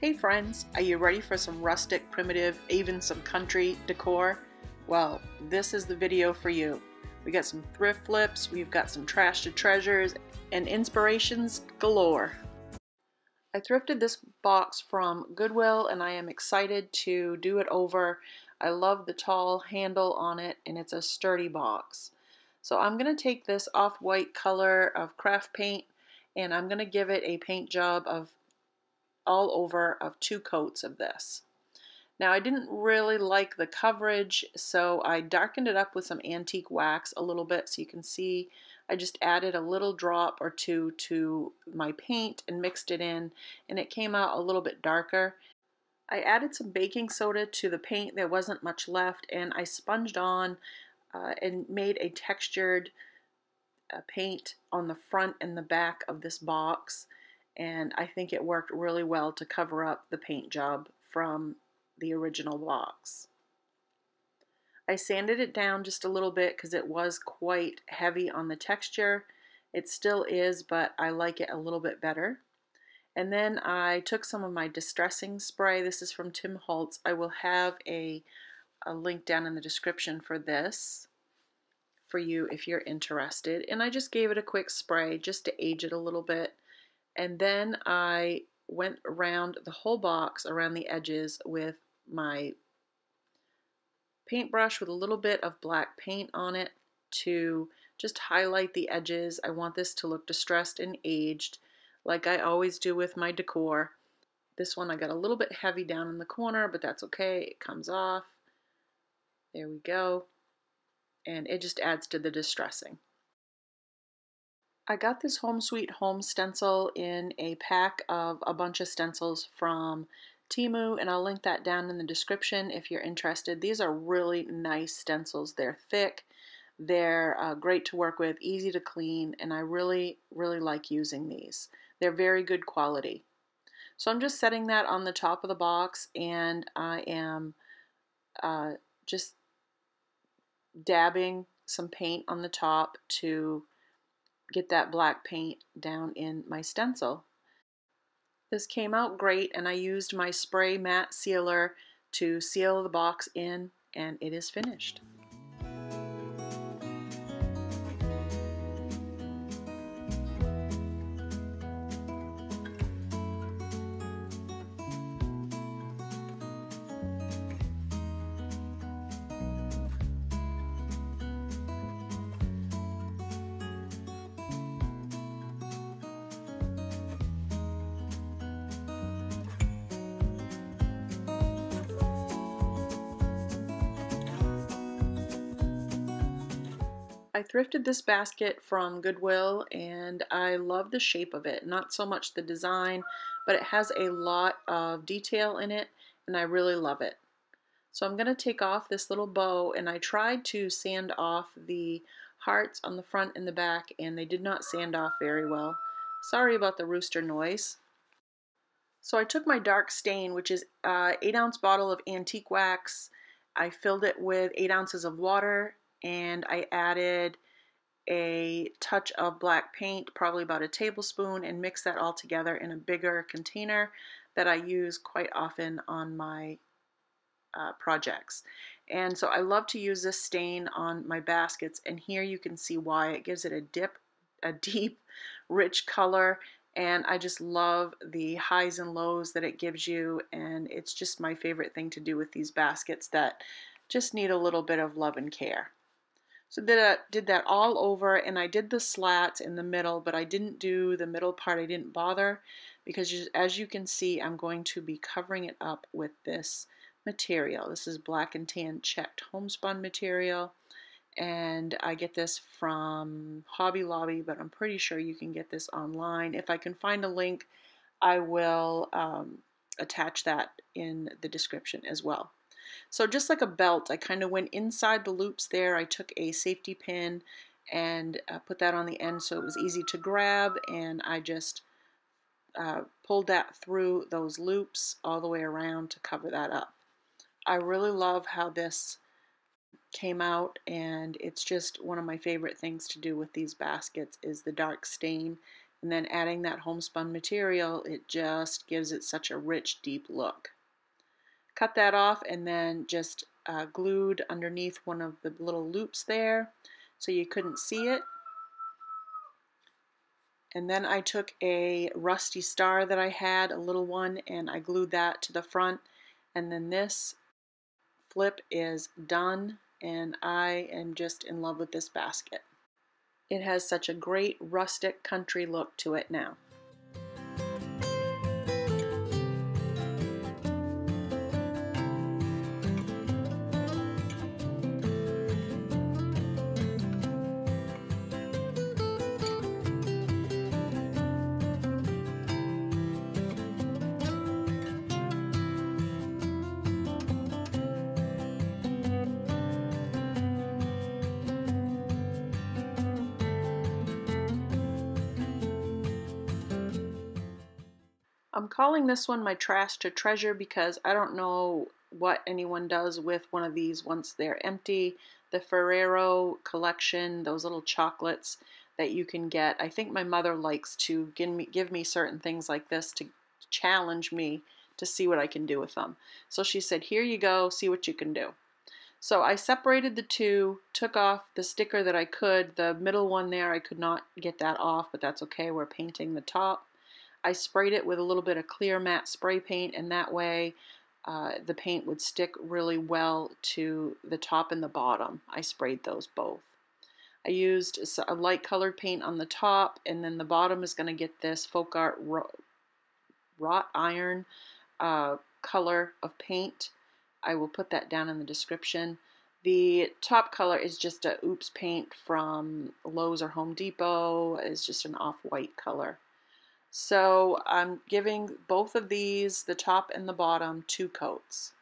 Hey friends, are you ready for some rustic, primitive, even some country decor? Well, this is the video for you. We got some thrift flips, we've got some trash to treasures, and inspirations galore. I thrifted this box from Goodwill and I am excited to do it over. I love the tall handle on it and it's a sturdy box. So I'm going to take this off-white color of craft paint and I'm going to give it a paint job of all over of two coats of this. Now I didn't really like the coverage so I darkened it up with some antique wax a little bit so you can see I just added a little drop or two to my paint and mixed it in and it came out a little bit darker. I added some baking soda to the paint, there wasn't much left, and I sponged on uh, and made a textured uh, paint on the front and the back of this box and I think it worked really well to cover up the paint job from the original box. I sanded it down just a little bit because it was quite heavy on the texture. It still is, but I like it a little bit better. And then I took some of my distressing spray. This is from Tim Holtz. I will have a, a link down in the description for this for you if you're interested. And I just gave it a quick spray just to age it a little bit and then I went around the whole box around the edges with my paintbrush with a little bit of black paint on it to just highlight the edges. I want this to look distressed and aged like I always do with my decor. This one I got a little bit heavy down in the corner, but that's okay. It comes off. There we go. And it just adds to the distressing. I got this Home Sweet Home stencil in a pack of a bunch of stencils from Temu, and I'll link that down in the description if you're interested. These are really nice stencils. They're thick, they're uh, great to work with, easy to clean, and I really, really like using these. They're very good quality. So I'm just setting that on the top of the box, and I am uh, just dabbing some paint on the top to get that black paint down in my stencil. This came out great and I used my spray matte sealer to seal the box in and it is finished. I thrifted this basket from Goodwill and I love the shape of it. Not so much the design, but it has a lot of detail in it and I really love it. So I'm going to take off this little bow and I tried to sand off the hearts on the front and the back and they did not sand off very well. Sorry about the rooster noise. So I took my dark stain, which is a 8 ounce bottle of antique wax. I filled it with 8 ounces of water and I added a touch of black paint, probably about a tablespoon, and mix that all together in a bigger container that I use quite often on my uh, projects. And so I love to use this stain on my baskets, and here you can see why. It gives it a dip, a deep, rich color, and I just love the highs and lows that it gives you, and it's just my favorite thing to do with these baskets that just need a little bit of love and care. So did, a, did that all over and I did the slats in the middle, but I didn't do the middle part. I didn't bother because as you can see, I'm going to be covering it up with this material. This is black and tan checked homespun material and I get this from Hobby Lobby, but I'm pretty sure you can get this online. If I can find a link, I will um, attach that in the description as well. So just like a belt, I kind of went inside the loops there. I took a safety pin and uh, put that on the end so it was easy to grab and I just uh, pulled that through those loops all the way around to cover that up. I really love how this came out and it's just one of my favorite things to do with these baskets is the dark stain and then adding that homespun material, it just gives it such a rich, deep look. Cut that off and then just uh, glued underneath one of the little loops there so you couldn't see it. And then I took a rusty star that I had, a little one, and I glued that to the front. And then this flip is done, and I am just in love with this basket. It has such a great rustic country look to it now. I'm calling this one my trash to treasure because I don't know what anyone does with one of these once they're empty. The Ferrero collection, those little chocolates that you can get. I think my mother likes to give me, give me certain things like this to challenge me to see what I can do with them. So she said, here you go, see what you can do. So I separated the two, took off the sticker that I could. The middle one there, I could not get that off, but that's okay. We're painting the top. I sprayed it with a little bit of clear matte spray paint and that way uh, the paint would stick really well to the top and the bottom. I sprayed those both. I used a light colored paint on the top and then the bottom is going to get this folk art wrought iron uh, color of paint. I will put that down in the description. The top color is just a Oops paint from Lowe's or Home Depot. It's just an off-white color. So I'm giving both of these, the top and the bottom, two coats.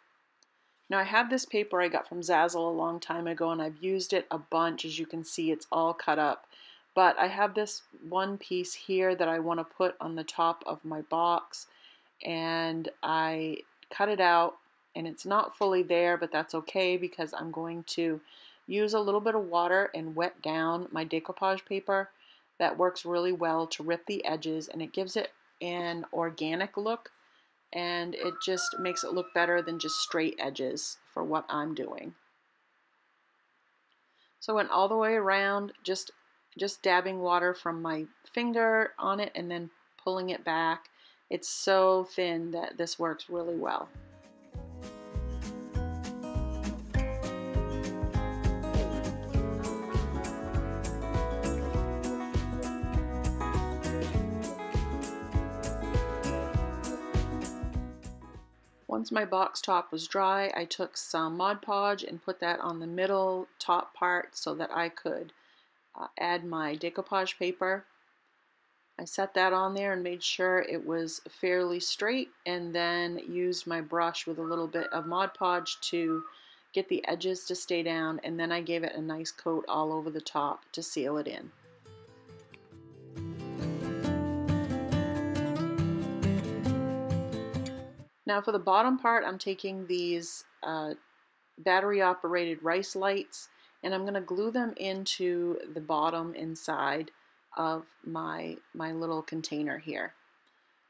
Now I have this paper I got from Zazzle a long time ago and I've used it a bunch. As you can see, it's all cut up. But I have this one piece here that I want to put on the top of my box and I cut it out and it's not fully there, but that's okay because I'm going to use a little bit of water and wet down my decoupage paper that works really well to rip the edges and it gives it an organic look and it just makes it look better than just straight edges for what I'm doing. So I went all the way around just just dabbing water from my finger on it and then pulling it back. It's so thin that this works really well. Once my box top was dry, I took some Mod Podge and put that on the middle top part so that I could uh, add my decoupage paper. I set that on there and made sure it was fairly straight and then used my brush with a little bit of Mod Podge to get the edges to stay down and then I gave it a nice coat all over the top to seal it in. Now for the bottom part, I'm taking these uh, battery operated rice lights and I'm going to glue them into the bottom inside of my, my little container here.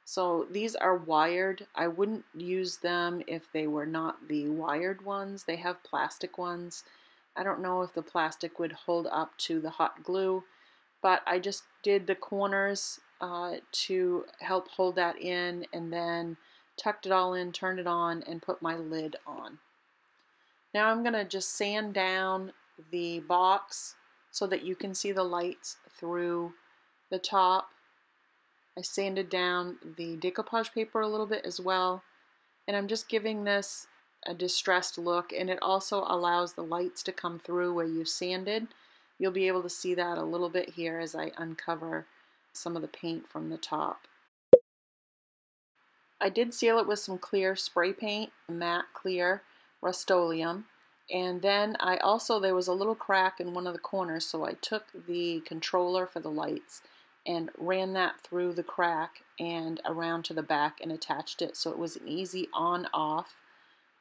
So these are wired. I wouldn't use them if they were not the wired ones. They have plastic ones. I don't know if the plastic would hold up to the hot glue, but I just did the corners uh, to help hold that in and then tucked it all in, turned it on, and put my lid on. Now I'm going to just sand down the box so that you can see the lights through the top. I sanded down the decoupage paper a little bit as well. And I'm just giving this a distressed look and it also allows the lights to come through where you sanded. You'll be able to see that a little bit here as I uncover some of the paint from the top. I did seal it with some clear spray paint, matte clear Rust-Oleum. And then I also, there was a little crack in one of the corners, so I took the controller for the lights and ran that through the crack and around to the back and attached it so it was an easy on-off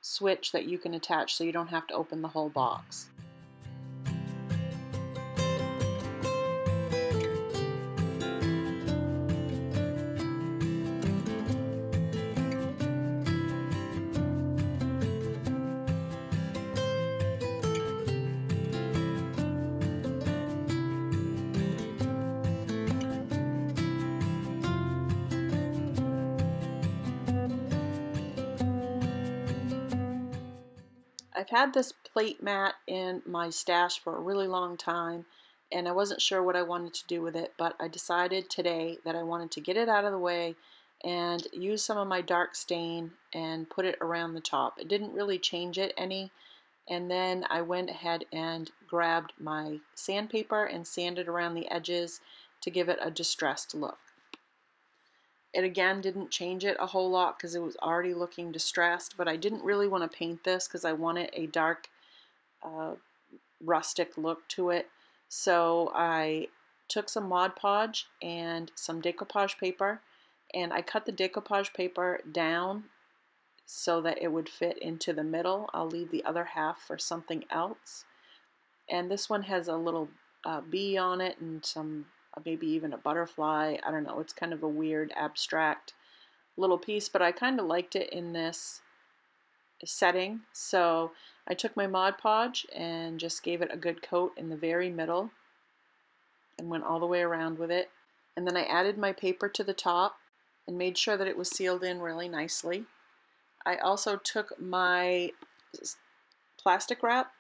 switch that you can attach so you don't have to open the whole box. I've had this plate mat in my stash for a really long time and I wasn't sure what I wanted to do with it, but I decided today that I wanted to get it out of the way and use some of my dark stain and put it around the top. It didn't really change it any, and then I went ahead and grabbed my sandpaper and sanded around the edges to give it a distressed look. It again didn't change it a whole lot because it was already looking distressed, but I didn't really want to paint this because I wanted a dark uh, rustic look to it. So I took some Mod Podge and some decoupage paper and I cut the decoupage paper down so that it would fit into the middle. I'll leave the other half for something else. And this one has a little uh, bee on it and some Uh, maybe even a butterfly. I don't know. It's kind of a weird, abstract little piece, but I kind of liked it in this setting. So I took my Mod Podge and just gave it a good coat in the very middle and went all the way around with it. And then I added my paper to the top and made sure that it was sealed in really nicely. I also took my plastic wrap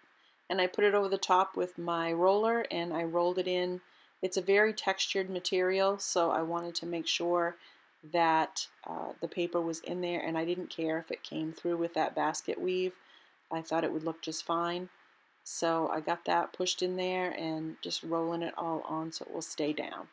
and I put it over the top with my roller and I rolled it in it's a very textured material, so I wanted to make sure that uh, the paper was in there and I didn't care if it came through with that basket weave. I thought it would look just fine. So I got that pushed in there and just rolling it all on so it will stay down.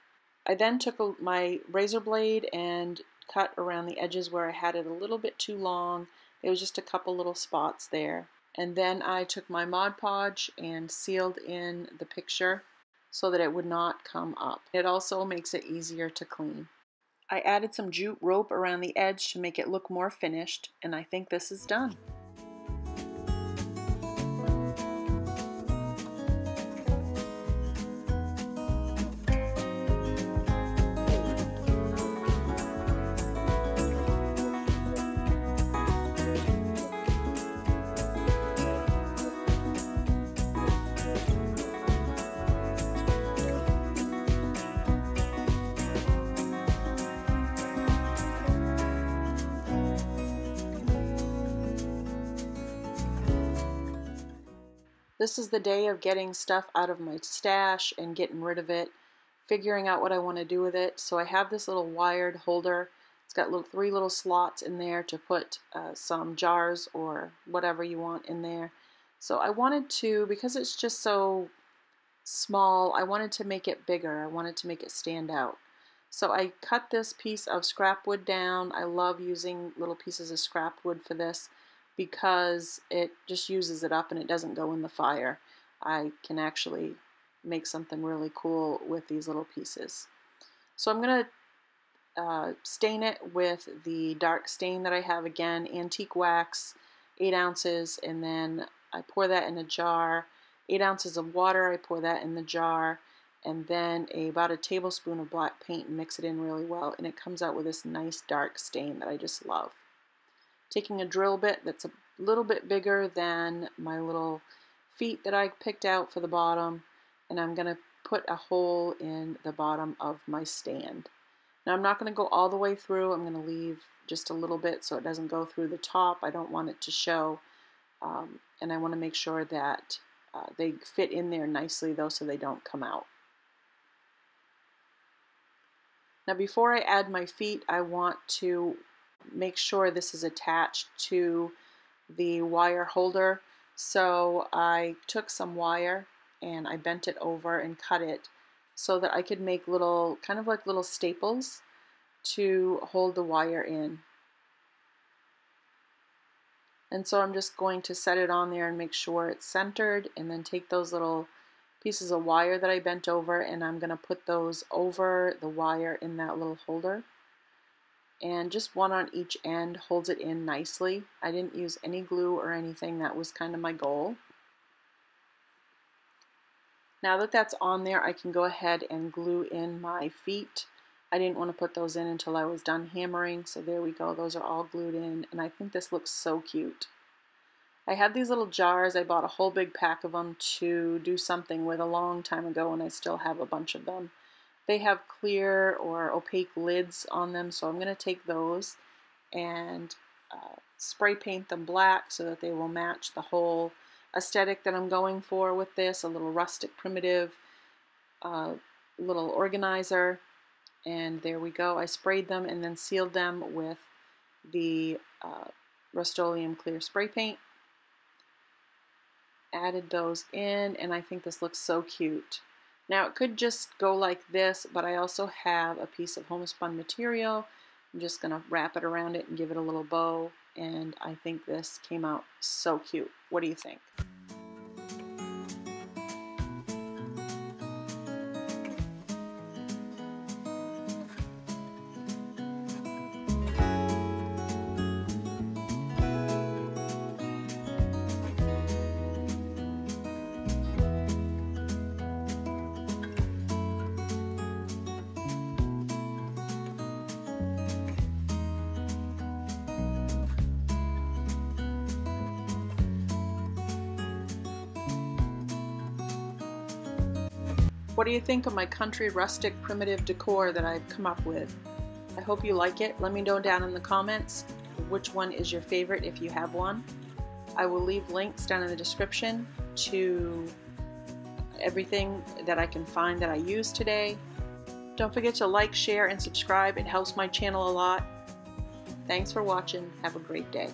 I then took a, my razor blade and cut around the edges where I had it a little bit too long. There was just a couple little spots there. And then I took my Mod Podge and sealed in the picture so that it would not come up. It also makes it easier to clean. I added some jute rope around the edge to make it look more finished, and I think this is done. This is the day of getting stuff out of my stash and getting rid of it, figuring out what I want to do with it. So I have this little wired holder. It's got little three little slots in there to put uh, some jars or whatever you want in there. So I wanted to, because it's just so small, I wanted to make it bigger. I wanted to make it stand out. So I cut this piece of scrap wood down. I love using little pieces of scrap wood for this because it just uses it up and it doesn't go in the fire. I can actually make something really cool with these little pieces. So I'm going to uh, stain it with the dark stain that I have again, antique wax, 8 ounces, and then I pour that in a jar. 8 ounces of water, I pour that in the jar, and then a, about a tablespoon of black paint and mix it in really well, and it comes out with this nice dark stain that I just love taking a drill bit that's a little bit bigger than my little feet that I picked out for the bottom and I'm going to put a hole in the bottom of my stand. Now I'm not going to go all the way through, I'm going to leave just a little bit so it doesn't go through the top. I don't want it to show um, and I want to make sure that uh, they fit in there nicely though so they don't come out. Now before I add my feet I want to make sure this is attached to the wire holder. So I took some wire and I bent it over and cut it so that I could make little, kind of like little staples to hold the wire in. And so I'm just going to set it on there and make sure it's centered and then take those little pieces of wire that I bent over and I'm going to put those over the wire in that little holder and just one on each end holds it in nicely. I didn't use any glue or anything, that was kind of my goal. Now that that's on there, I can go ahead and glue in my feet. I didn't want to put those in until I was done hammering, so there we go. Those are all glued in, and I think this looks so cute. I have these little jars. I bought a whole big pack of them to do something with a long time ago, and I still have a bunch of them. They have clear or opaque lids on them, so I'm going to take those and uh, spray paint them black so that they will match the whole aesthetic that I'm going for with this, a little rustic primitive uh, little organizer. And there we go. I sprayed them and then sealed them with the uh, Rust-Oleum clear spray paint. Added those in and I think this looks so cute. Now it could just go like this, but I also have a piece of homespun material. I'm just going to wrap it around it and give it a little bow, and I think this came out so cute. What do you think? What do you think of my country rustic primitive decor that I've come up with? I hope you like it. Let me know down in the comments which one is your favorite if you have one. I will leave links down in the description to everything that I can find that I use today. Don't forget to like, share, and subscribe. It helps my channel a lot. Thanks for watching. Have a great day.